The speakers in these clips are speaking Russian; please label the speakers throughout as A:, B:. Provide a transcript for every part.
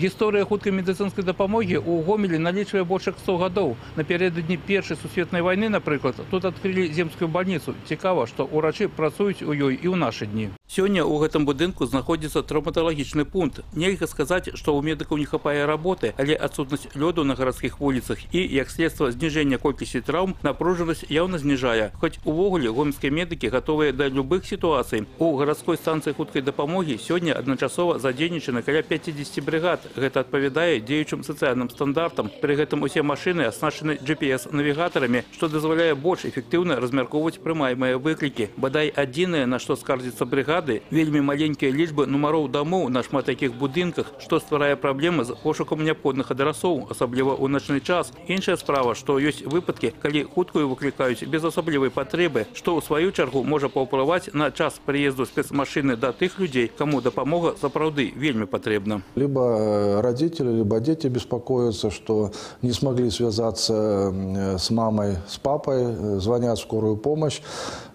A: Гісторыя хуткай медыцынскай дапамогі ў Гомелі налічвае больш як 100 гадоў. Напярэдадні першай сусветнай вайны, напрыклад, тут адкрылі земскую бальніцу. Цікава, што ўрачы працуюць у ёй і ў нашы дні. Сёння ў гэтым будынку знаходзіцца траўматалагічны пункт. Нельга сказаць, што ў медыкаў не хапае работы, але адсутнасць лёду на гарадскіх вуліцах і, як следства знижэння колькасці траўм, напружанасць яўна зніжае. Хоць увогуле гомельскія медыкі гатовыя да любых сітуацый. У гарадской станцыі хуткай дапамогі сёння адначасова задзейнічана каля 50 бригад. Гэта адпавядае дзеючым сацыяльным стандартам. Пры гэтым усе машыны аснашчаны GPS-навігатарамі, што дазваляе больш эфектыўна размяркоўваць прымаемыя выклікі. Бадай адзінае, на што скардзіцца бригады, вельмі маленькія лічбы нумароў дамоў на шмат якіх будынках, што стварае праблемы з пошукам неабходных адрасоў, асабліва ў начны час. Іншая справа, што ёсць выпадкі, калі хуткую выклікаюць без асаблівай патрэбы, што ў сваю чаргу можа паўплываць на час прыезду спецмашыны да тых людзей, каму дапамога сапраўды вельмі патрэбна.
B: Либо э, родители, либо дети беспокоятся, что не смогли связаться э, с мамой, с папой, э, звонят в скорую помощь,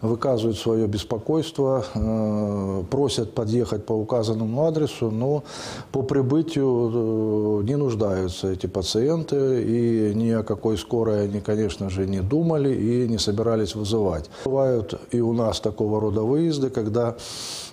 B: выказывают свое беспокойство, э, просят подъехать по указанному адресу, но по прибытию э, не нуждаются эти пациенты, и ни о какой скорой они, конечно же, не думали и не собирались вызывать. Бывают и у нас такого рода выезды, когда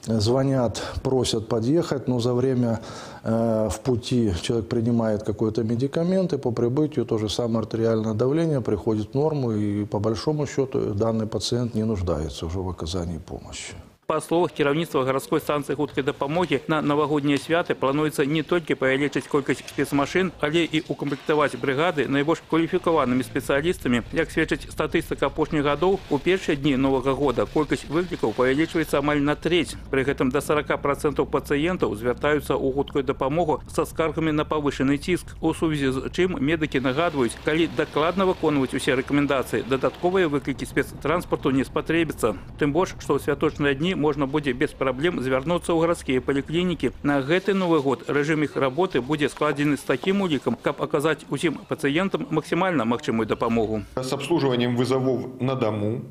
B: звонят, просят подъехать, но за время э, в пути человек принимает какой-то медикамент, и по прибытию то же самое артериальное давление приходит в норму, и по большому счету данный пациент не нуждается уже в оказании помощи.
A: Па словах кіраўніцтва гарадской станцыі хуткай дапамогі на навагоднія святы плануецца не толькі павялічыць колькасць спецмашын, але і укамплектаваць брыгады найбольш кваліфікаванымі спецыялістамі. Як сведчыць статыстыка апошніх гадоў, у першыя дні новага года колькасць выклікаў павялічваецца амаль на трэць. Пры гэтым да 40 процентаў пацыентаў звяртаюцца ў хуткую дапамогу са скаргамі на павышаны ціск. У сувязі з чым медыкі нагадваюць, калі дакладна выконваць усе рэкамендацыі, дадатковыя выклікі спецтранспарту не спатрэбіцца. Тым больш, што ў святочныя дні можна будзе без праблем звярнуцца ў гарадскія паліклінікі. На гэты новы год рэжым іх работы будзе складзены з такім улікам, каб аказаць усім пацыентам максімальна магчымую дапамогу.
C: с обслуживанием вызовов на дому.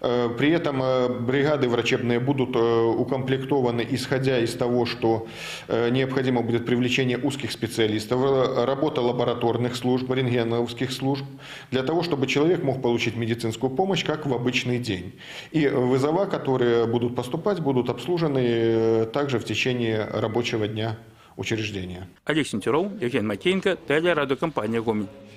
C: Э, При этом э, бригады врачебные будут э, укомплектованы, исходя из того, что необходимо будет привлечение узких специалистов, работа лабораторных служб, рентгеновских служб, для того, чтобы человек мог получить медицинскую помощь, как в обычный день. И вызова, которые будут поступать, будут обслужены также в течение рабочего дня учреждения.
A: Олег Сентеров, Евген Макеенко, телерадиокомпания «Гомель».